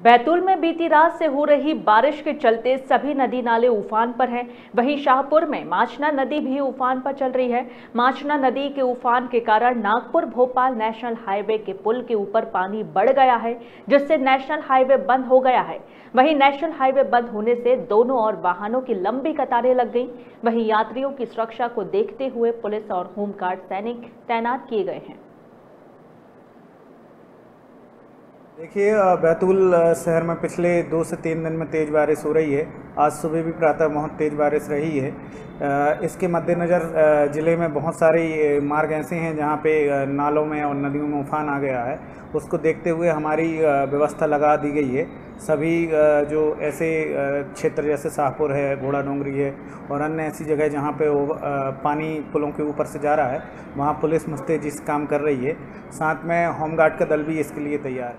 बैतूल में बीती रात से हो रही बारिश के चलते सभी नदी नाले उफान पर हैं। वहीं शाहपुर में माचना नदी भी उफान पर चल रही है। माचना नदी के उफान के कारण नागपुर भोपाल नेशनल हाईवे के पुल के ऊपर पानी बढ़ गया है, जिससे नेशनल हाईवे बंद हो गया है। वहीं नेशनल हाईवे बंद होने से दोनों और वाहनों की लंबी कतारें लग गई। वहीं यात्रियों की सुरक्षा को देखते हुए पुलिस और होमगार्ड सैनिक तैनात किए गए हैं। देखिए बैतूल शहर में पिछले दो से तीन दिन में तेज़ बारिश हो रही है। आज सुबह भी प्रातः बहुत तेज़ बारिश रही है। इसके मद्देनज़र ज़िले में बहुत सारी मार्ग ऐसे हैं जहाँ पे नालों में और नदियों में उफान आ गया है। उसको देखते हुए हमारी व्यवस्था लगा दी गई है। सभी जो ऐसे क्षेत्र जैसे शाहपुर है, घोड़ा डोंगरी है और अन्य ऐसी जगह जहाँ पे वो पानी पुलों के ऊपर से जा रहा है, वहाँ पुलिस मुस्तेजी से काम कर रही है। साथ में होमगार्ड का दल भी इसके लिए तैयार है।